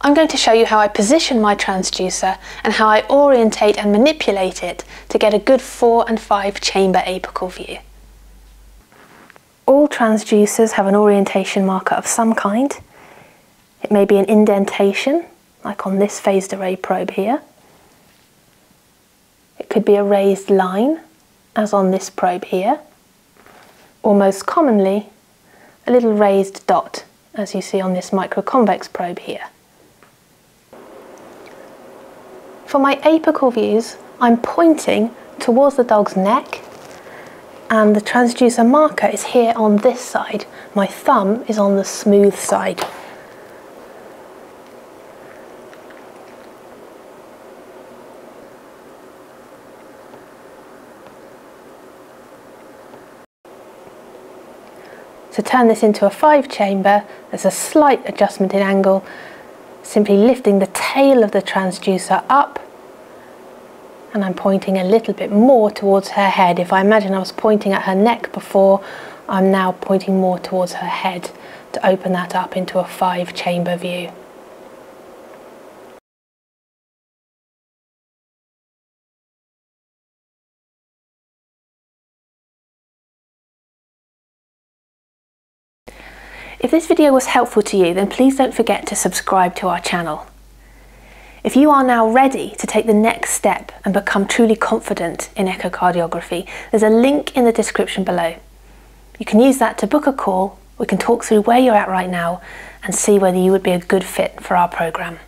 I'm going to show you how I position my transducer and how I orientate and manipulate it to get a good 4 and 5 chamber apical view. All transducers have an orientation marker of some kind. It may be an indentation, like on this phased array probe here. It could be a raised line, as on this probe here. Or most commonly, a little raised dot, as you see on this microconvex probe here. For my apical views, I'm pointing towards the dog's neck and the transducer marker is here on this side. My thumb is on the smooth side. To turn this into a five chamber, there's a slight adjustment in angle, simply lifting the tail of the transducer up and I'm pointing a little bit more towards her head. If I imagine I was pointing at her neck before, I'm now pointing more towards her head to open that up into a five chamber view. If this video was helpful to you, then please don't forget to subscribe to our channel. If you are now ready to take the next step and become truly confident in echocardiography, there's a link in the description below. You can use that to book a call, we can talk through where you're at right now and see whether you would be a good fit for our programme.